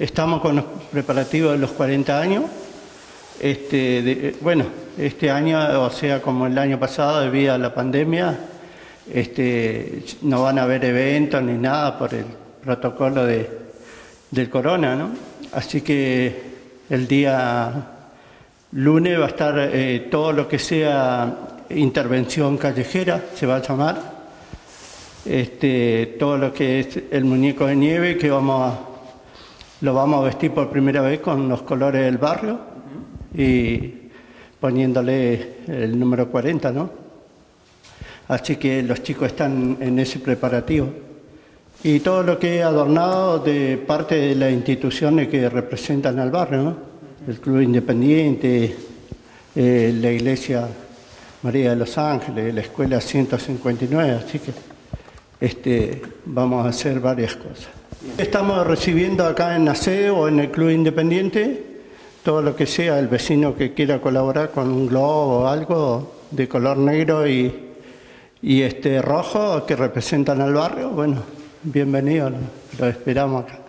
estamos con los preparativos de los 40 años. Este, bueno, este año, o sea, como el año pasado, debido a la pandemia, este, no van a haber eventos ni nada por el protocolo de, del corona, ¿no? Así que el día lunes va a estar eh, todo lo que sea intervención callejera, se va a llamar. Este, todo lo que es el muñeco de nieve que vamos a, lo vamos a vestir por primera vez con los colores del barrio y poniéndole el número 40, ¿no? Así que los chicos están en ese preparativo. Y todo lo que he adornado de parte de las instituciones que representan al barrio, ¿no? El Club Independiente, eh, la Iglesia María de los Ángeles, la Escuela 159, así que este, vamos a hacer varias cosas. Estamos recibiendo acá en ACE o en el Club Independiente todo lo que sea el vecino que quiera colaborar con un globo o algo de color negro y, y este rojo que representan al barrio, bueno, bienvenido, lo esperamos acá.